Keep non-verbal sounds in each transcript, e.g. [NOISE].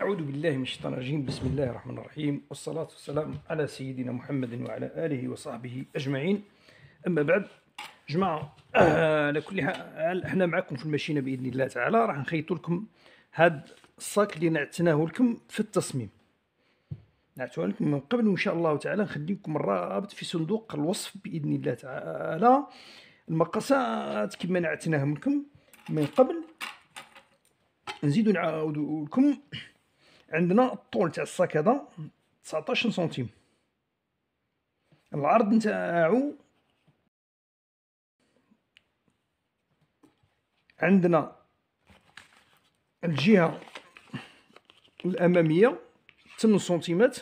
أعوذ بالله من الشيطان الرجيم. بسم الله الرحمن الرحيم. والصلاة والسلام على سيدنا محمد وعلى آله وصحبه أجمعين. أما بعد جماعة آه، على كل حال إحنا معكم في الماشينة بإذن الله تعالى. راح نخيطوا لكم هاد الصاك اللي نعتناه لكم في التصميم. نعتوه لكم من قبل وإن شاء الله تعالى نخلي لكم الرابط في صندوق الوصف بإذن الله تعالى. المقاسات كما نعتناهم لكم من قبل. نزيدو نعاودو لكم. عندنا الطول تاع الصاك هذا 19 سنتيم. العرض نتاعو عندنا الجهة الأمامية 8 سنتيمات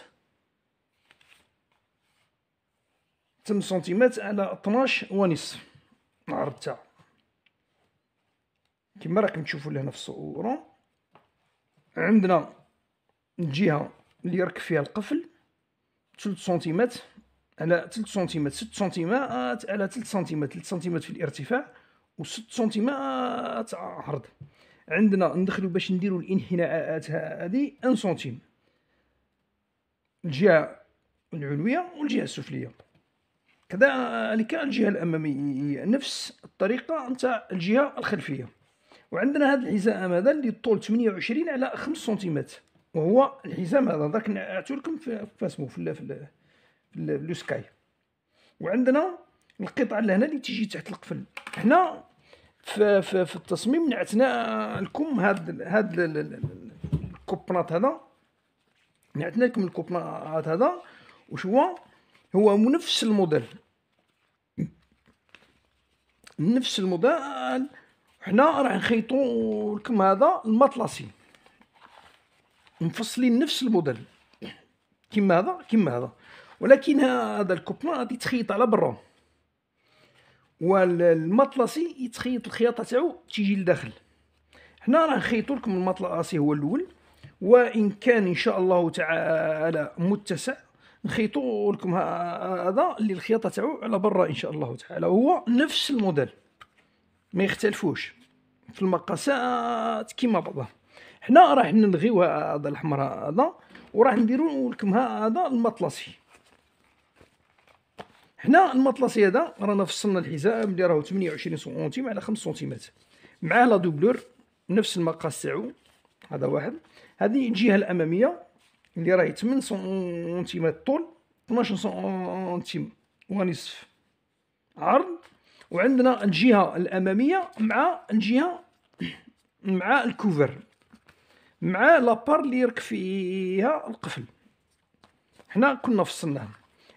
8 سنتيمات على 12 ونصف العرض تاعو. كما راكم تشوفوا لهنا في الصورة عندنا الجهة اللي يركب فيها القفل ثلث سنتيمات على ثلث سنتيمات ست سنتيمات على ثلث سنتيمات ثلث سنتيمات في الارتفاع وست سنتيمات عرض. عندنا ندخلو باش نديرو الانحناءات هذه ان سنتيم الجهة العلوية والجهة السفلية. كذلك الجهة الأمامية نفس الطريقة نتاع الجهة الخلفية. وعندنا هذا الحزام هذا اللي طول 28 على 5 سنتيمات وهو الحزام هذا ذاك نعتو لكم في اسمه في في لو سكاي. وعندنا القطعه اللي هنا اللي تيجي تحت القفل. هنا في, في, في التصميم نعتنا لكم هاد هاد الكوبنات هذا. نعتنا لكم الكوبنات هذا. وش هو؟ هو نفس الموديل. نفس الموديل. حنا راح نخيطو لكم هذا المطلسي. مفصلين نفس الموديل. كيما هذا كيما هذا. ولكن هذا الكوبمان غادي يتخيط على برا. والمطلسي يتخيط الخياطة تاعو تيجي لداخل. حنا راه نخيطو لكم المطلسي هو الأول. وإن كان إن شاء الله تعالى متسع نخيطو لكم هذا اللي الخياطة تاعو على برا إن شاء الله تعالى. هو نفس الموديل. ما يختلفوش. في المقاسات كيما بعضها. حنا راح نلغيو هذا الاحمر هذا وراح نديرو لكم هذا المطلسي. حنا المطلسي هذا رانا فصلنا الحزام اللي راهو 28 سنتيم على 5 سنتيمات. معاه la doublure نفس المقاس تاعو هذا واحد. هذه الجهة الأمامية اللي راهي 8 سنتيمات طول 12 سنتيم ونصف عرض. وعندنا الجهة الأمامية مع الجهة مع ال couvre. مع la barre اللي يركب فيها القفل. حنا كنا فصلناهم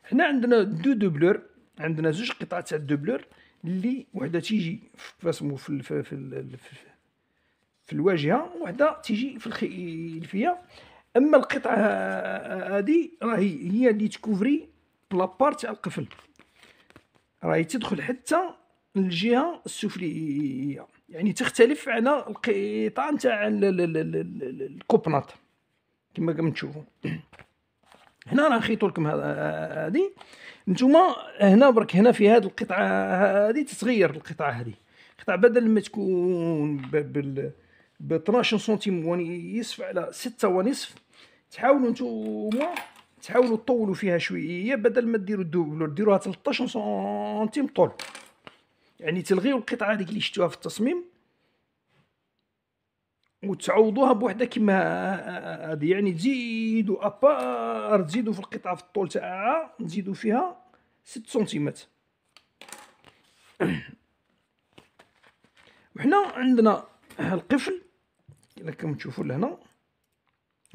حنا عندنا deux doublures عندنا زوج قطع تاع ال doublure اللي وحدة تيجي في اسمو في في في, في الواجهة وحدة تيجي في الخلفيه أما القطعة هذه راهي هي اللي تكوفري la barre تاع القفل. راهي تدخل حتى الجهه السفلية. يعني تختلف على القطع نتاع الكوبنات كما كما تشوفوا. هنا راه نخيطوا لكم هذه. نتوما هنا برك هنا في هذه القطعة هذه تتغير القطعة هذه. القطعه بدل ما تكون ب 12 سنتيم ونصف على 6 ونصف تحاولوا نتوما تحاولوا تطولوا فيها شوية بدل ما ديروا الدوبلور ديروها 13 سنتيم طول. يعني تلغيو القطعة هذيك اللي شفتوها في التصميم وتعوضوها بوحدة كيما هذه. يعني تزيدوا ابار تزيدوا في القطعة في الطول تاعها تزيدوا فيها ست سنتيمات [CLEARS THROAT] وحنا عندنا القفل إلا كما تشوفوا لهنا.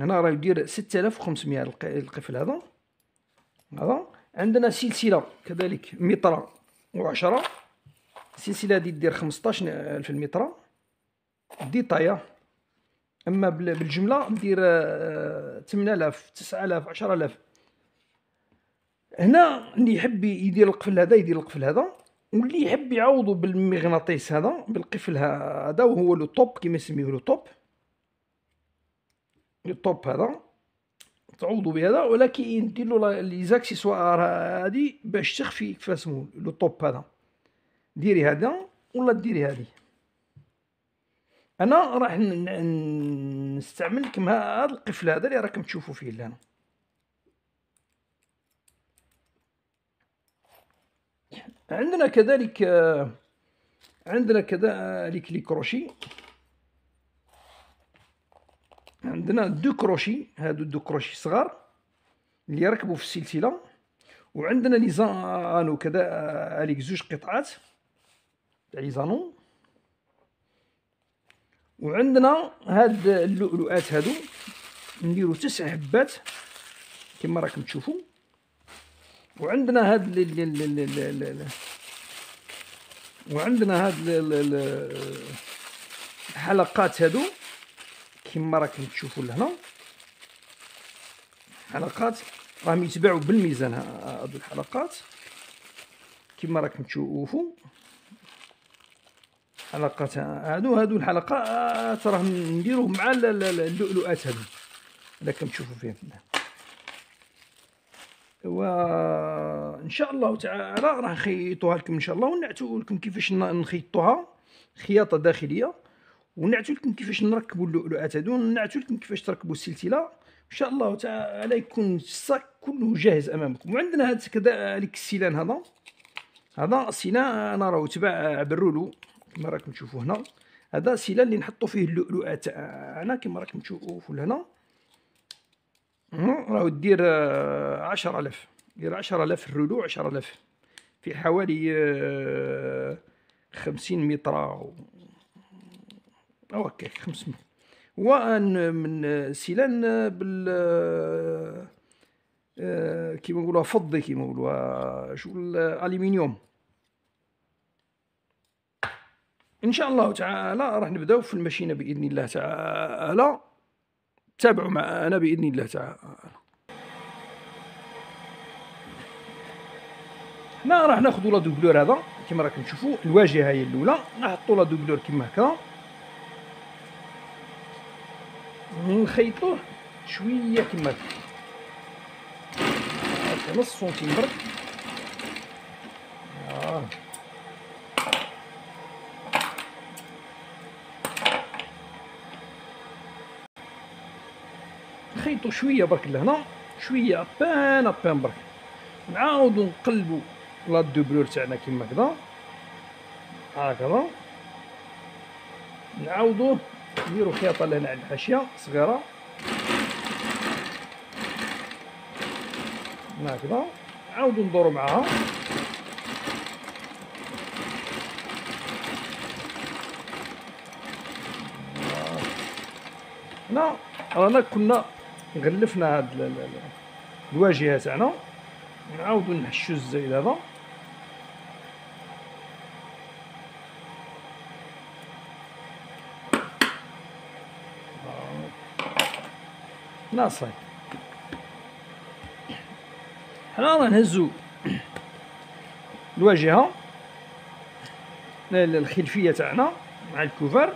هنا راه يدير 6500 القفل هذا. هذا. عندنا سلسلة كذلك متر وعشرة. السلسله هذه دير 15000 المتر détail أما بالجملة ندير 8000 9000 10000 هنا اللي يحب يدير القفل هذا يدير القفل هذا. واللي يحب يعوضو بالمغناطيس هذا بالقفل هذا وهو le top كيما يسميوه le top. le top هذا. تعوضوا بهذا ولكن ندير له les accessoires هادي باش تخفي كيف اسمو le top هذا. ديري هذا ولا ديري هذه؟ أنا راح نستعمل لكم هذا القفل هذا اللي راكم تشوفوا فيه لهنا. عندنا كذلك عندنا كذلك les crochets عندنا deux crochets هادو deux crochets صغار اللي يركبوا في السلسلة. وعندنا لي زانو هذيك زوج قطعات. تاع وعندنا هاد اللؤلؤات هادو نديرو تسع حبات كما راكم تشوفوا وعندنا هاد ال ال ال ال ال ال وعندنا هاد ال ال ال الحلقات هادو كما راكم تشوفوا لهنا. حلقات راهم يتباعوا بالميزان ها- هادو الحلقات كما راكم تشوفوا حلقات هادو هادو الحلقات راهم نديروهم مع ال- ال- ال- اللؤلؤات هادو. راكم تشوفوا فيهم. وان شاء الله تعالى راح نخيطوها لكم إن شاء الله ونعتو لكم كيفاش نخيطوها خياطة داخلية ونعتو لكم كيفاش نركبوا اللؤلؤات هادو ونعتو لكم كيفاش تركبوا السلسلة. إن شاء الله تعالى يكون الصاك كله جاهز أمامكم. وعندنا هذا كذلك السيلان هذا. هذا سيلان أنا راه تباع بال rouleau كما راكم تشوفوا هنا. هذا سيلان اللي نحطوا فيه اللؤلؤات تاعنا كما راكم تشوفوا لهنا. راهو دير آه، عشرة آلاف. دير عشرة آلاف ال rouleau عشرة آلاف. في حوالي آه، خمسين متر هكاك خمس متر هو من سيلان بال آه، آه، كيما نقولوها فضي كيما نقولوها شو الالومنيوم إن شاء الله تعالى راح نبداو في الماشينه بإذن الله تعالى. تابعوا معنا بإذن الله تعالى. حنا راح ناخذوا la doublure هذا كما راكم تشوفوا الواجهة هي الأولى. نحطوا لا دوبلور كما هكا. نخيطوه شوية كما هكا نص سنتيمتر. آه. نخيطو شوية برك لهنا شوية أبان أبان برك. نعاودو نقلبو لا دوبلور تاعنا كيما هكذا هكذا. نعاودو نديرو خياطة لهنا على الحاشية صغيرة. هكذا نعاودو ندورو معاها. هنا. رانا كنا غلفنا هاد ال- ال- ال- الواجهة تاعنا. نعاودو نحشو الزيت هذا. لا صاي حنا راه نهزو الواجهة ال- ال- الخلفية تاعنا مع الكوفر.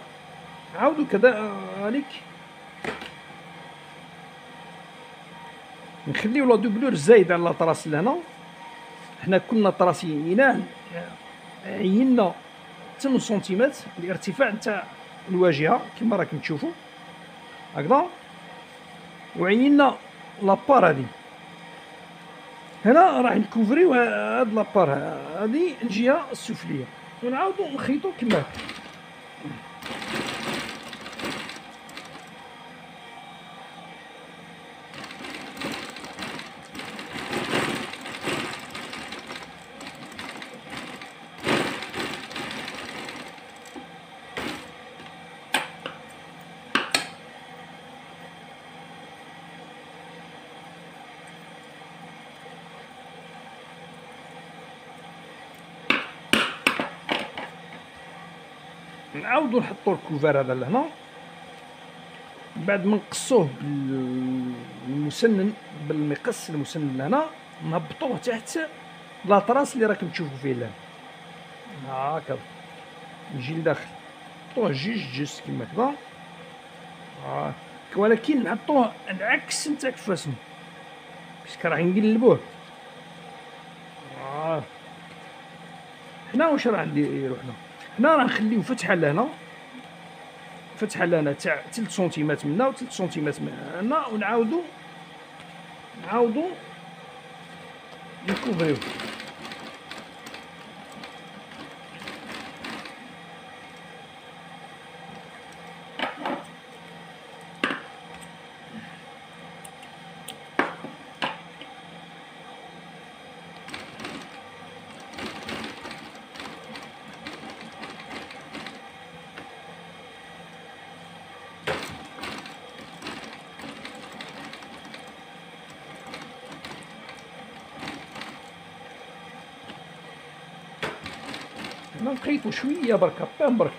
نعاودو كذلك نخليو la doublure زايد على la trace لهنا. حنا كنا طراسيناه عينا 8 سنتيمات الارتفاع نتاع الواجهة كما راكم تشوفوا هكذا. وعينا la barre هذه هنا راح نكوفريو هاد la barre هذه الجهه السفلية. ونعاودو نخيطو كما هكا. نعاودو نحطو الكوفر هذا لهنا. بعد ما نقصوه بالمسنن بالمقص المسنن لهنا نهبطوه تحت لاطراس اللي راكم تشوفوا فيه لهنا هكذا. نجي لداخل. نحطوه جوج جوج كيما هكذا آه. ولكن نحطوه العكس نتاع كفاسنا. باسكو راح نقلبوه. آه. حنا واش راح نديرو حنا حنا راح نخليو فتحه لهنا فتحه لنا تاع 3 سنتيمات منا و 3 سنتيمات من هنا ونعاودو نعاودو نكوفريو هنا نقيتو شوية برك بان برك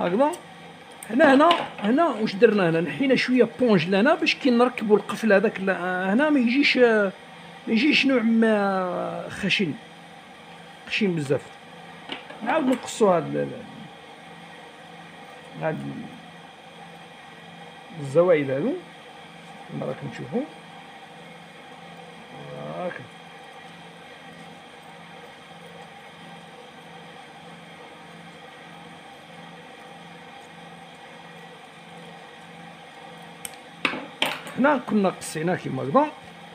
هكذا. هنا هنا هنا واش درنا هنا؟ نحينا شوية بونج لنا باش كي نركبوا القفل هذاك هنا ما يجيش ما يجيش نوع ما خشن. خشين بزاف. نعاود نقصوا هاد هاد الزوايد هادو. كما راكم تشوفوا هاكا هنا كنا قصيناه كيما هكذا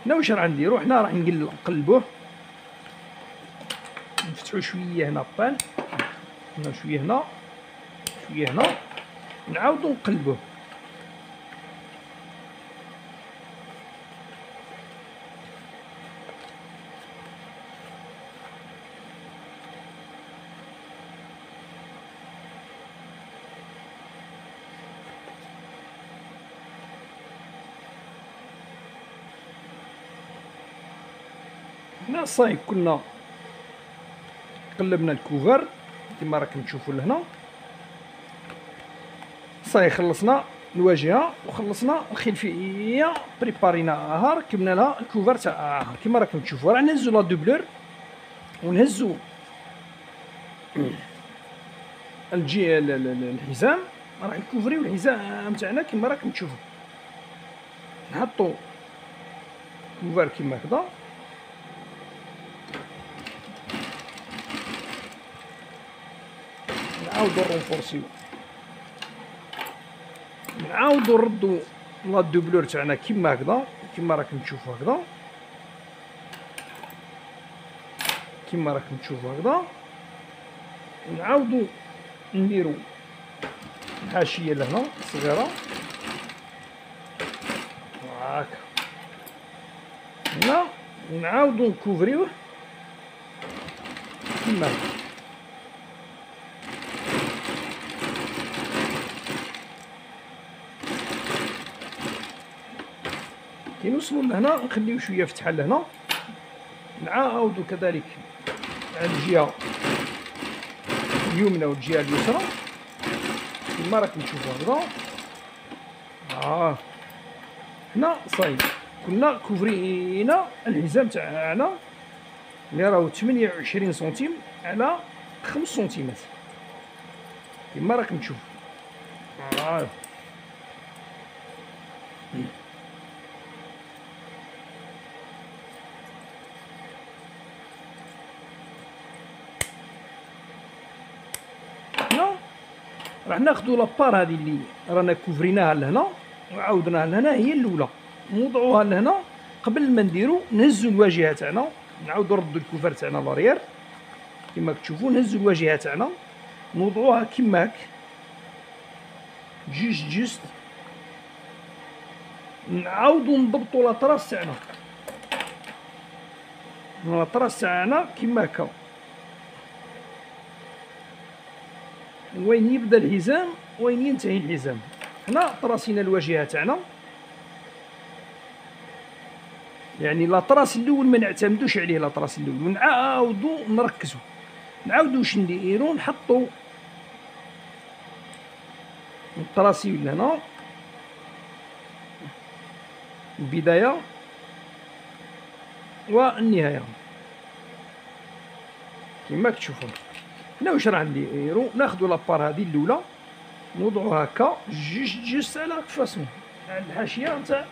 هنا واش راح نديرو حنا راح نقلبوه نفتحو شوية هنا بان هنا شوية هنا. شوية هنا. نعاودو نقلبوه هنا صاي كنا قلبنا الكوفر كما راكم تشوفوا لهنا. صاي خلصنا الواجهة وخلصنا الخلفية. بريباريناها ركبنا لها الكوفر تاعها كما راكم تشوفوا راه نهزو la doublure ونهزو [CLEARS THROAT] الجي الحزام. راح نكوفريو الحزام تاعنا كما راكم تشوفوا. نحطو كوفر كما هكذا. نعاودو نرونفورسيو نعاودو نردو la doublure تاعنا كيما هكذا كيما راكم تشوفوا هكذا. كيما راكم تشوفوا هكذا. نعاودو نديرو الحاشية لهنا صغيره هاكا. هنا. نعاودو نكوفريوه. كيما هكذا. كي نوصلوا لهنا نخليو شوية فتحة لهنا. نعاودو كذلك على الجهه اليمنى والجهة اليسرى. كما راكم تشوفوا هكذا. آه. هنا صايب. كنا كوفرينا الحزام تاعنا اللي راهو 28 سنتيم على 5 سنتيمات. كما راكم تشوفوا آه. راح ناخذوا la barre هذه اللي رانا كوفريناها لهنا وعاودناها لهنا هي الأولى. نوضعوها لهنا. قبل ما نديرو نهزو الواجهة تاعنا. نعاودو نردو الكوفر تاعنا l'arrière كما كتشوفوا نهزو الواجهة تاعنا. نوضعوها كما هك juste juste. نعاودو نضبطو la trace تاعنا. la trace تاعنا كما هكا. وين يبدا الحزام وين ينتهي الحزام هنا طراسينا الواجهه تاعنا. يعني لاطراس الأول ما نعتمدوش عليه لاطراس الأول. ونعاودو نركزو. نعاودو واش نديرو؟ نحطو الطراسي لهنا البداية والنهاية. كما كتشوفوا حنا واش راه نديرو ناخدو لابار هذه الاولى نوضعو هكا جوج جوج على راك فاسون عند الحاشية نتاع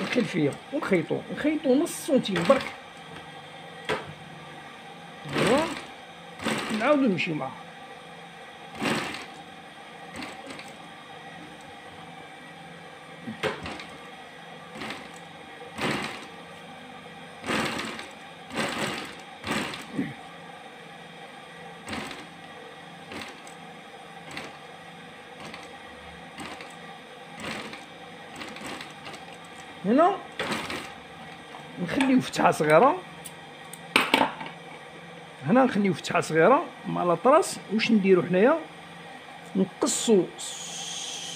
الخلفيه ونخيطو. نخيطو نص سنتيم برك نعاودو نمشيو معاه. نخليو فتحه صغيرة. هنا نخليو فتحه صغيرة مع لاطراس واش نديرو حنايا؟ نقصو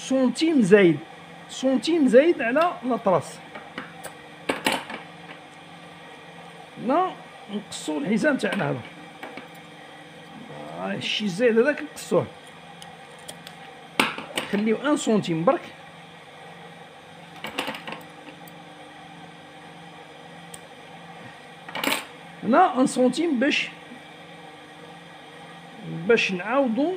سنتيم زايد. سنتيم زايد على لاطراس هنا نقصو الحزام تاعنا هذا. الشي الزايد هذاك نقصوه. خليو أن سنتيم برك. هنا ان سنتيم باش باش نعاودو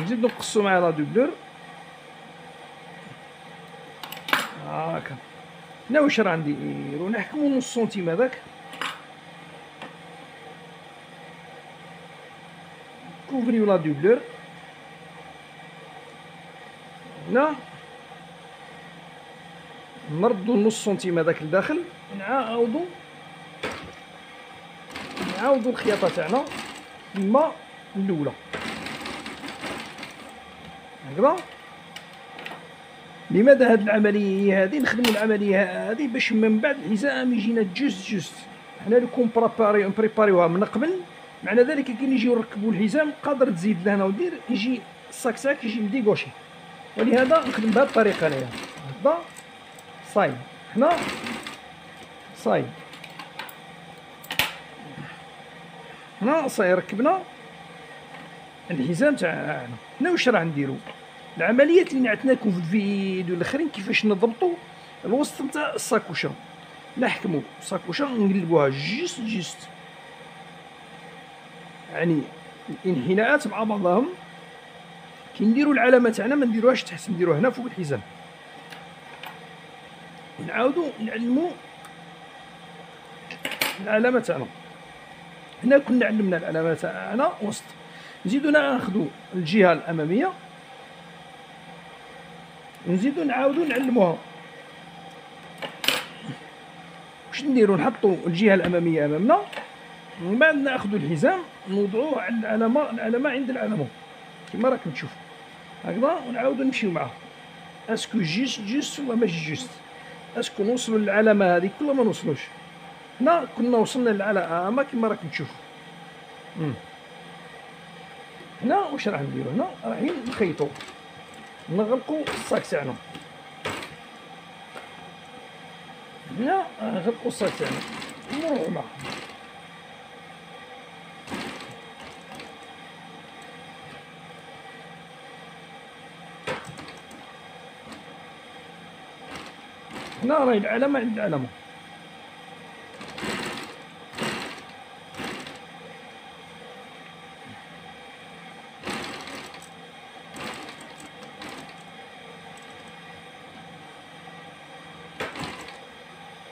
نزيدو نقصو معايا لا دوبلور هاكا هنا واش راه نديرو نحكمو نص سنتيم هذاك كوفريو la doublure هنا نردو نص سنتيم هذاك لداخل نعاودو نعاودو الخياطة تاعنا كما الأولى هكذا لماذا هاد العملية هذه نخدمو العملية هذه باش من بعد الحزام يجينا juste juste حنا لو كون بريباري بريباريوها من قبل معنى ذلك كي نجيو نركبو الحزام قادر تزيد لهنا ودير يجي الصاك تاعك يجي مديكوشي ولهذا نخدم بهذه الطريقة انايا هكذا. صايب. هنا. صايب. هنا صاي ركبنا. الحزام تاعنا هنا. واش راه نديرو؟ العمليات اللي نعتناكم في الفيديو الأخرين كيفاش نضبطوا الوسط نتاع الساكوشه نحكموا الساكوشه نقلبوها جست جست. يعني الانحناءات مع بعضهم كي نديرو العلامة تاعنا ما نديروهاش تحت نديروها هنا فوق الحزام. نعاودو نعلمو العلامة تاعنا. هنا كنا علمنا العلامة تاعنا وسط. نزيدو ناخدو الجهة الأمامية. نزيدو نعاودو نعلموها. واش نديرو؟ نحطو الجهة الأمامية أمامنا. من بعد ناخدو الحزام نوضعوه على العلامه العلامه عند العلامه كما راكم تشوفوا هكذا ونعاودو نمشيو معاه est-ce que juste juste ولا ماشي juste est-ce que نوصلوا للعلامه هذيك ولا ما نوصلوش. هنا كنا وصلنا للعلامه كما راكم تشوفوا هنا واش راح نديرو؟ هنا رايحين نخيطو. نغلقو الصاك تاعنا. هنا نغلقو الصاك تاعنا. نروحو معاه هنا راهي العلامة عند العلامة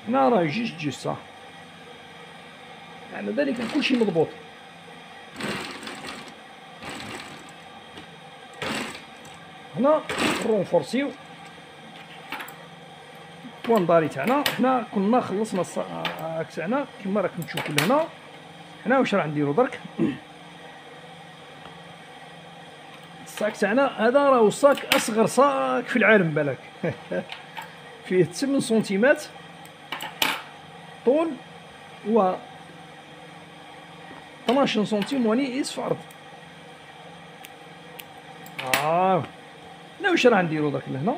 هنا راه جيش جيش صح. على ذلك كل شيء مضبوط. هنا نرونفورسيو داري تاعنا. حنا كنا خلصنا الصاك تاعنا. كما راكم تشوفوا لهنا حنا واش راح نديرو درك؟ الصاك تاعنا هذا راهو صاك أصغر صاك في العالم بالك. [LAUGHS] فيه 8 سنتيمات طول. و 12 سنتيم ونيس في عرض آه. هنا واش راح نديرو درك لهنا؟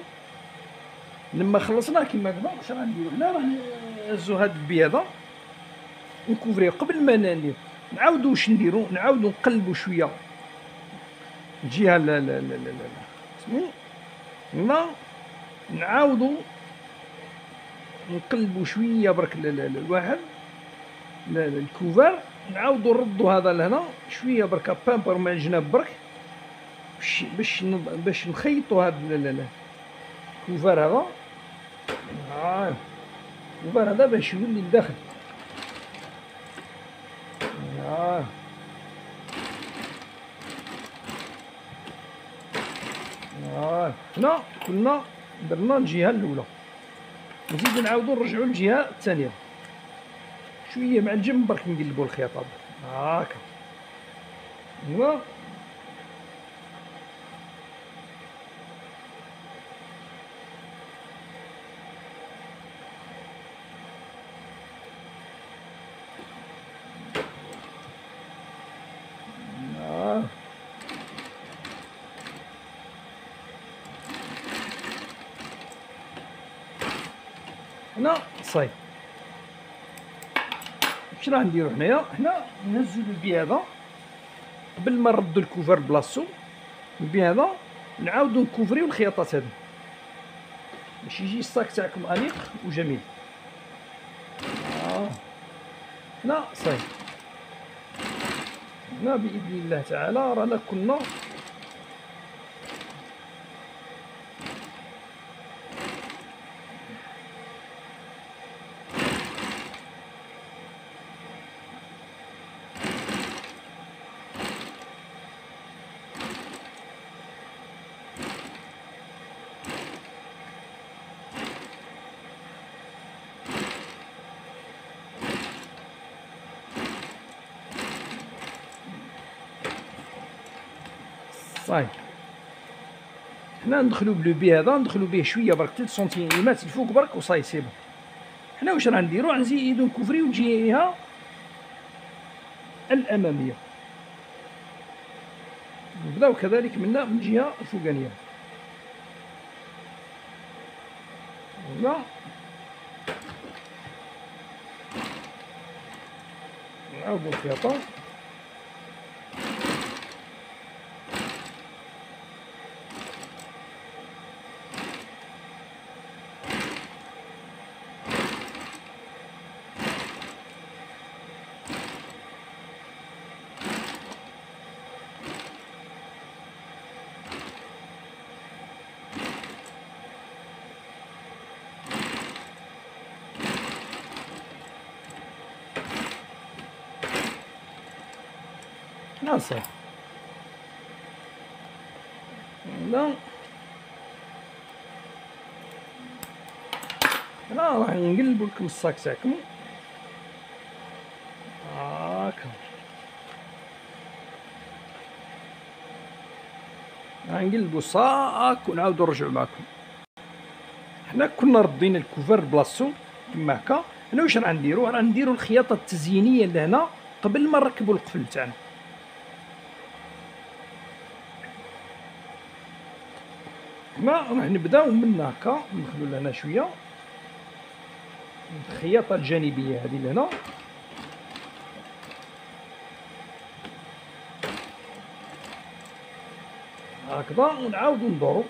لما خلصنا كما هكذا واش راه نديرو هنا راه نهزو هاد البياضه نكوفريو قبل ما ندير نعاودو واش نديرو نعاودو نقلبو شوية. الجهة لا لا لا لا لا سمو هنا نعاودو نقلبو شوية برك الواحد الكوفر. نعاودو نردو هذا لهنا شوية برك بامبر مع الجناب برك باش باش باش نخيطوا هذا الكوفر هذا. آه. الكوفر هذا باش يولي لداخل آه. آه. هنا كنا درنا الجهة الأولى نزيدو نعاودو نرجعو للجهة الثانية شوية مع الجنب برك نقلبو الخياطة هاكا ايوا هنا صاي اش راه نديرو حنايا؟ حنا نهزو ال biais هذا. قبل ما نردو الكوفر بلاصتو ال biais هذا نعاودو نكوفريو الخياطات هادو. باش يجي الصاك تاعكم انيق وجميل. آه. هنا صاي هنا بإذن الله تعالى رانا كنا صاي حنا ندخلو ب le biais هذا ندخلو به شوية برك 3 سنتيمات الفوق برك و ça y est c'est bon حنا واش راه نديرو؟ نزيدو نكوفريو الجهه الأمامية. نبداو كذلك من الجهه الفوقانية. لا نعاودو الخياطة. ناصر لا لا راح نقلبو لكم الصاك تاعكم هاكا راح نقلبو الصاك ونعاودو نرجعو معكم حنا كنا ردينا الكوفر بلاصتو كما هكا هنا واش راح نديرو راح نديرو الخياطه التزيينيه لهنا قبل ما نركبو القفل تاعنا حنا راح نبداو من هكا ندخلو لهنا شوية. الخياطة الجانبية هذه لهنا. هكذا ونعاودو ندورو.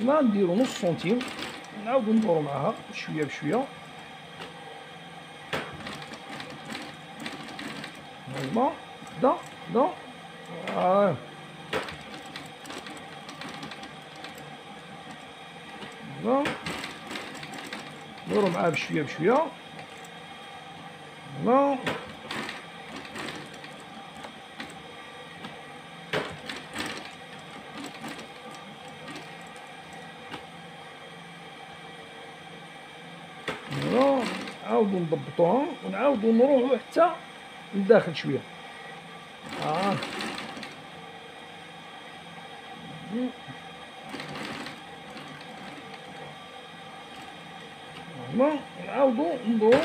هنا نديرو نص سنتيم نعاودو ندورو معاها شوية بشوية. هاهما دا دا آه. معاه بشوية بشوية. هنا هنا نعاودو نضبطوها ونعاودو نروحو حتى لداخل شوية آه هنا ندورو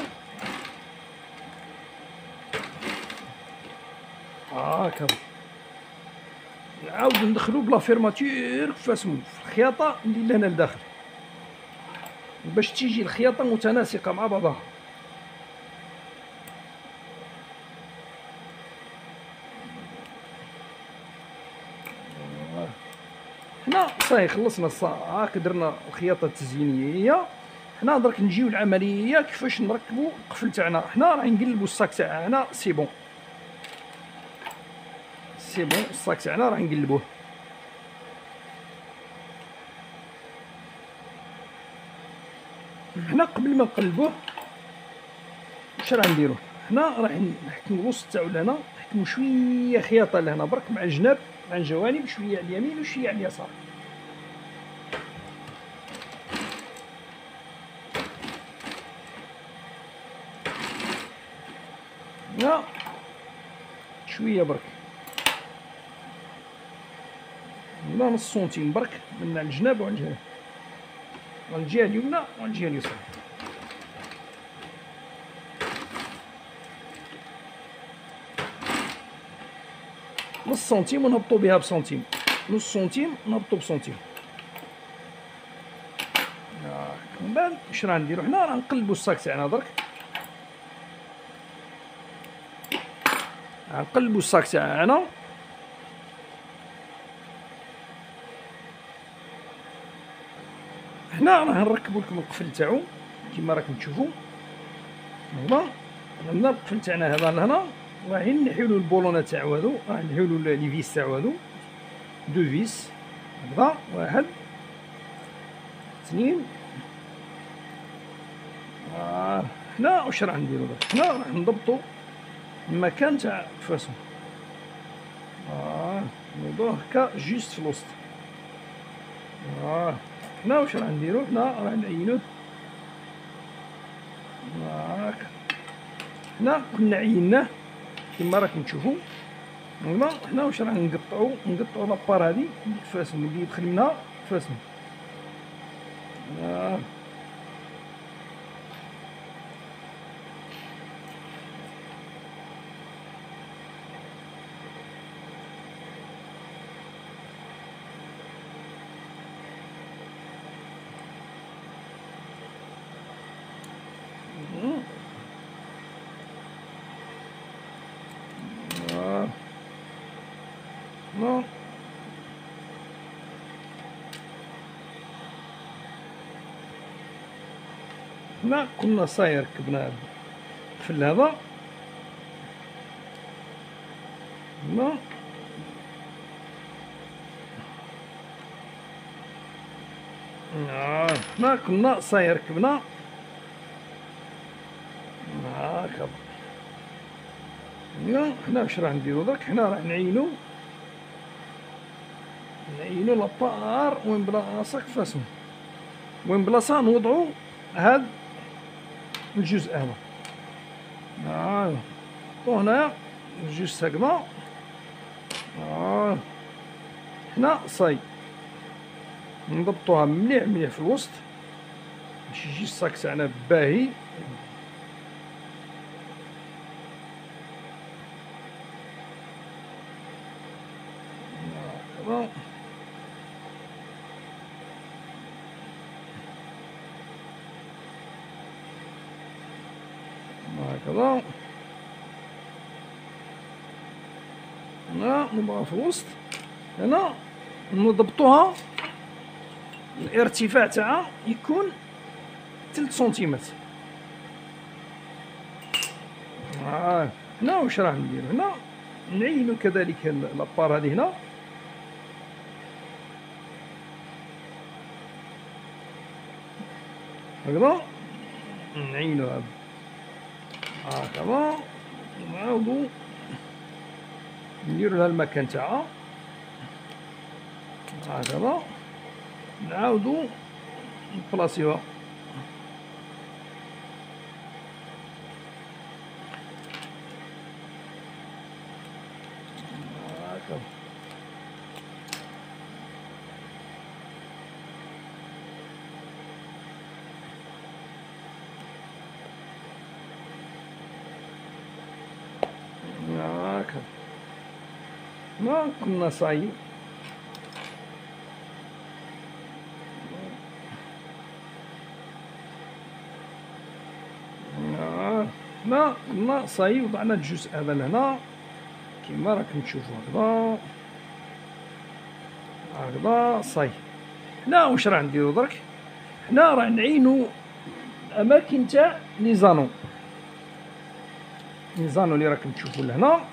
هاكا نعاودو ندخلو بلا فيرماتور كفاسمو في الخياطة ندير هنا لداخل باش تيجي الخياطة متناسقة مع بعضها. حنا صاي خلصنا هاك درنا الخياطة التزيينية. حنا درك نجيو العملية كيفاش نركبو القفل تاعنا. حنا راح نقلبو ال sac تاعنا. c'est bon. c'est bon. ال sac تاعنا راح نقلبوه. حنا قبل ما نقلبوه واش راح نديرو؟ حنا راح نحكمو الوسط تاعو لهنا نحكمو شوية خياطة لهنا. برك مع الجناب مع الجوانب شوية على اليمين وشوية على اليسار. شوية برك. ولا نص سنتيم برك من على الجناب وعلى الجهه على الجهه اليمنى وعلى الجهه اليسرى نص سنتيم ونهبطو بها بسنتيم. نص سنتيم نهبطو بسنتيم. من بعد واش راه نديرو حنا راه نقلبو الصاك تاعنا درك نقلبو الصاك تاعنا حنا راه نركبو لكم القفل تاعو كيما راكم تشوفوا هنا عندنا القفل تاعنا هذا لهنا. راح نحيولو البولونة تاعو هادو راح نحيولو les vis تاعو هادو deux vis. هكذا واحد. اثنين. آه. حنا واش راح نديرو؟ حنا راح نضبطو. المكان تاع ال façon آه نوضوه هكا جوست في الوسط آه حنا واش راح نديرو؟ حنا راح نعينوه هاك. حنا كنا عيناه. كما راكم تشوفوا. هنا حنا واش راح نقطعو؟ نقطعو لابار هادي. الفاسم اللي يدخل منها فاسم. آه. هنا كنا صاير ركبنا في هذا هنا هنا كنا صاير ركبنا هاكا هنا حنا واش راح نديرو درك؟ حنا راح نعينو. نعينو لابار وين بلاصة كفاسهم وين بلاصة نوضعو هاد الجزء هذا آه. وهنا الجزء هكذا آه. هنا صاي نضبطوها مليح مليح في الوسط باش يجي الصاك تاعنا باهي هكذا هكذا نبغى في الوسط هنا نضبطوها. الارتفاع تاعها يكون تلت سنتيمتر. آه. هنا واش راح ندير؟ هنا نعينو كذلك لابار هذه هنا. هكذا. نعينو هذا. هكذا. نعاودو. نديرو لها المكان تاعها هكذا. نعاودو نبلاصيوها هكذا هكذا صايم هنا كنا صاي وضعنا الجزء هذا لهنا. كيما راكم تشوفوا هكذا. هكذا صاي هنا واش راه نديرو درك؟ هنا راه نعينو الأماكن تاع les anneaux les anneaux اللي راكم تشوفوا لهنا.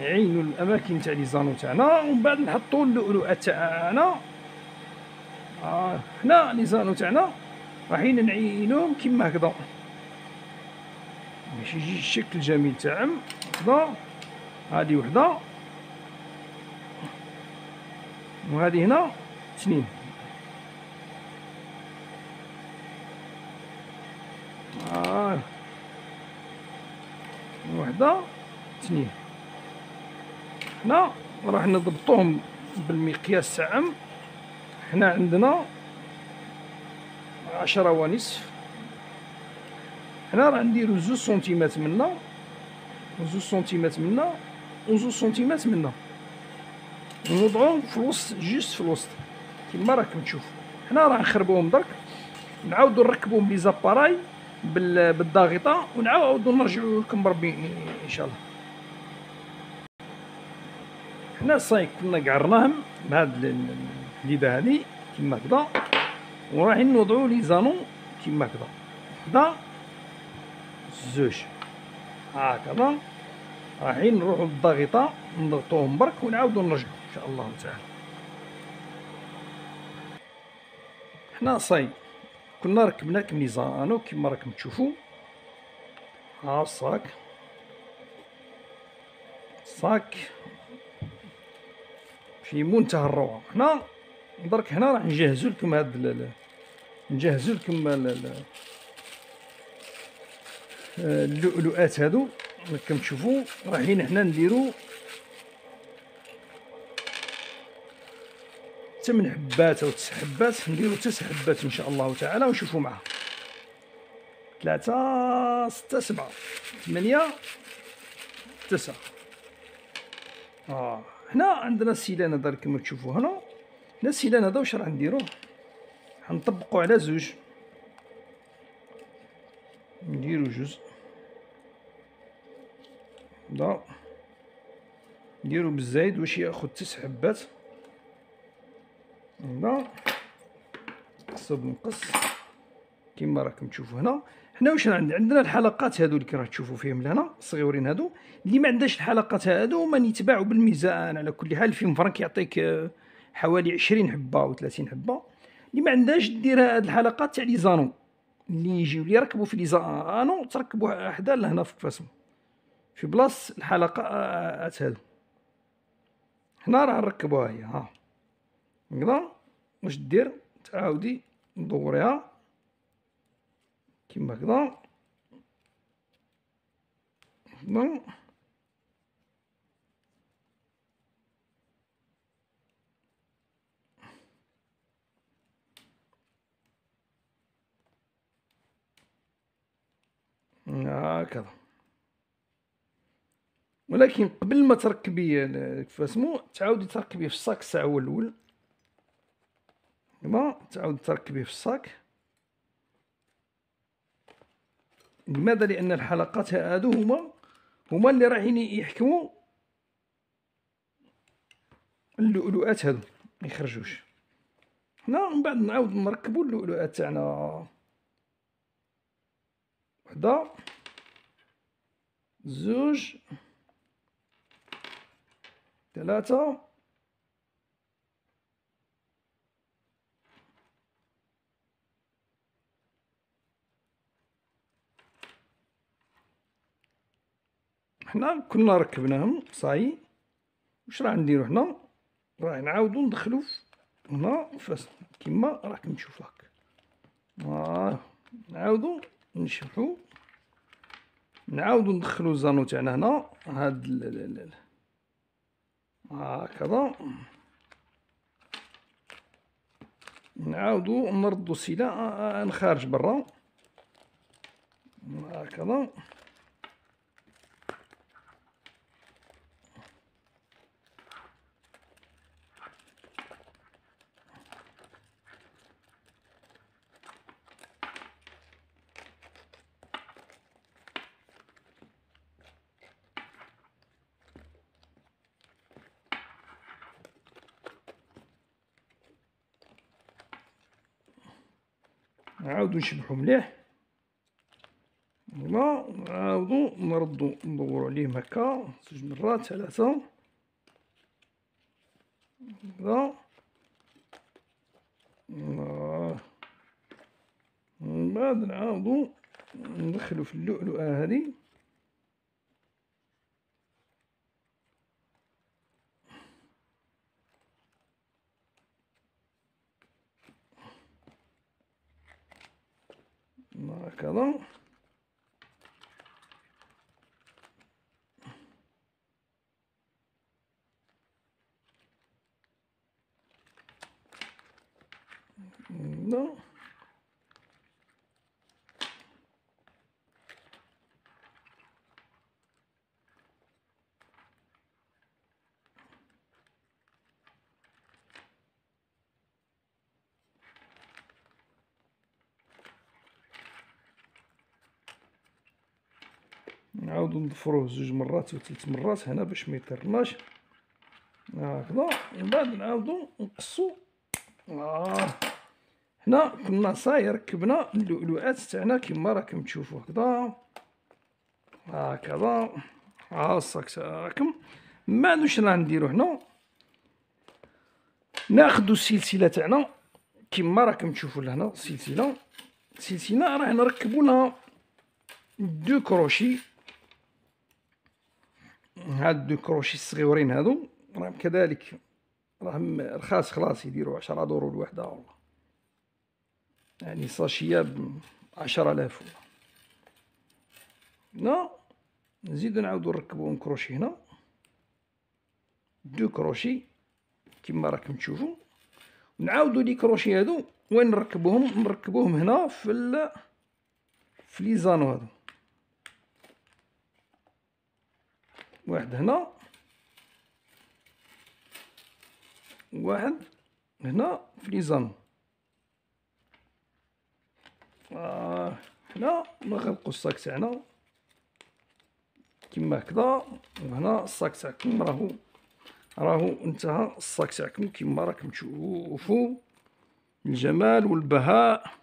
نعينوا الأماكن تاع les anneaux تاعنا ومن بعد نحطوا اللؤلؤات تاعنا. آه حنا les anneaux تاعنا رايحين نعينوهم كيما هكذا. باش يجي الشكل جميل تاعهم هكذا. هادي وحدة. وهذه هنا اثنين. آه. وحدة اثنين. هنا راح نضبطوهم بالمقياس تاعهم هنا عندنا عشرة ونصف. هنا راه نديرو زوج سنتيمات منا وزوج سنتيمات منا وزوج سنتيمات منا. ونوضعوهم في الوسط جوست في الوسط. كيما راكم تشوفوا حنا راه نخربوهم درك نعاودو نركبوهم بلي زاباراي بالضاغطة ونعاودو نرجعو لكم بربي إن شاء الله. حنا صاي كنا قعرناهم بهاد الحديده هادي كيما هكذا. ورايحين نوضعو les anneaux كيما هكذا. هكذا. زوج. هكذا. رايحين نروحو للضاغطة نضغطوهم برك ونعاودو نرجعو إن شاء الله تعالى. حنا ça y est كنا ركبنا كامل les anneaux كيما راكم تشوفو. ها الصاك صاك. في منتهى الروعة. هنا درك هنا راح نجهزو لكم هاد نجهزو لكم اللؤلؤات هادو. راكم تشوفوا رايحين حنا نديرو ثمان حبات أو تسع حبات. نديرو تسع حبات إن شاء الله تعالى ونشوفوا معها ثلاثة ستة سبعة ثمانية تسعة. آه. هنا عندنا السيلان هذا كما تشوفوا هنا. هنا السيلان هذا واش راح نديرو؟ حنطبقو على زوج. نديرو جوج. دا نديرو بالزايد واش ياخذ تسع حبات. هنا نقصو بنقص كيما راكم تشوفوا هنا. حنا واش عندنا؟ الحلقات هادو اللي راح تشوفوا فيهم لهنا الصغيورين هادو اللي ما عندهاش الحلقات هادو من يتباعوا بالميزان على كل حال. فيهم فرنك يعطيك آه، حوالي 20 حبة أو 30 حبة. اللي ما عندهاش دير هاد الحلقات تاع les anneaux. اللي يجيو اللي يركبوا في les anneaux تركبوا حدا لهنا في فاسم في بلاص الحلقات هادو. حنا راه نركبوها هي ها. هكذا واش دير تعاودي ندوريها. كيما هكذا هكذا هكذا ولكن قبل ما تركبي فاسمو تعاودي تركبيه في الصاك الساعة هو الأول تعاودي تركبيه في الصاك لماذا؟ لأن الحلقات هادو هما هما اللي رايحين يحكموا اللؤلؤات هادو ما يخرجوش. حنا من بعد نعاود نركبوا اللؤلؤات تاعنا. وحده. زوج. ثلاثة حنا كنا ركبناهم صاي. واش راح نديرو حنا؟ راح نعاودو ندخلو هنا فاس كيما راكم تشوفوا هاك. آه نعاودو نشرحو. نعاودو ندخلو الزانو تاعنا هنا. هاد هكذا. نعاودو نردو السيلة نخارج برا. هكذا. نعاودو نشبحو مليح. هكذا نعاودو نردو ندورو عليهم هكا زوج مرات ثلاثة. هكذا من بعد نعاودو ندخلو في اللؤلؤة هذه هكذا No. نعاودو نضفروه زوج مرات و ثلاث مرات هنا باش ما يطيرناش هكذا. من بعد نعاودو نقصو. آه. هنا كنا صاي ركبنا اللؤلؤات تاعنا كما راكم تشوفوا هكذا. هكذا. ها الصاك تاعكم. من بعد واش راح نديرو هنا؟ ناخدو السلسلة تاعنا كما راكم تشوفوا لهنا السلسلة. السلسلة راح نركبو لها deux crochets. هاد deux crochets الصغيورين هادو راهم كذلك راهم رخاص خلاص يديروا عشرة دورو الوحدة والله. يعني ساشية بعشرة آلاف هنا نزيدو نعاودو نركبو كروشي هنا. deux crochets كيما راكم تشوفو. نعاودو les crochets هادو وين نركبوهم؟ نركبوهم هنا في ال في les anneaux هادو. واحد هنا. واحد هنا في les anneaux آه هنا نغلقو ال sac تاعنا. كيما هكذا. وهنا ال sac تاعكم راهو راهو انتهى الصاك تاعكم كيما راكم تشوفوا. الجمال والبهاء.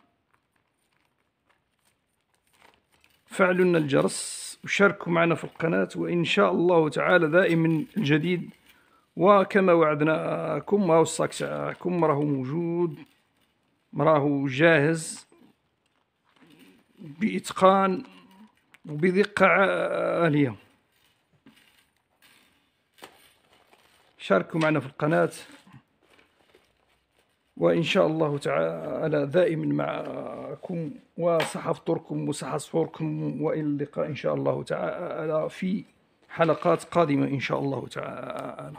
فعلوا لنا الجرس. وشاركوا معنا في القناة وإن شاء الله تعالى دائما الجديد وكما وعدناكم راهو الصاك تاعكم؟ راهو موجود راهو جاهز بإتقان وبدقة عالية. شاركوا معنا في القناة. وإن شاء الله تعالى دائما معكم وصحة سحوركم وإلى اللقاء إن شاء الله تعالى في حلقات قادمة إن شاء الله تعالى.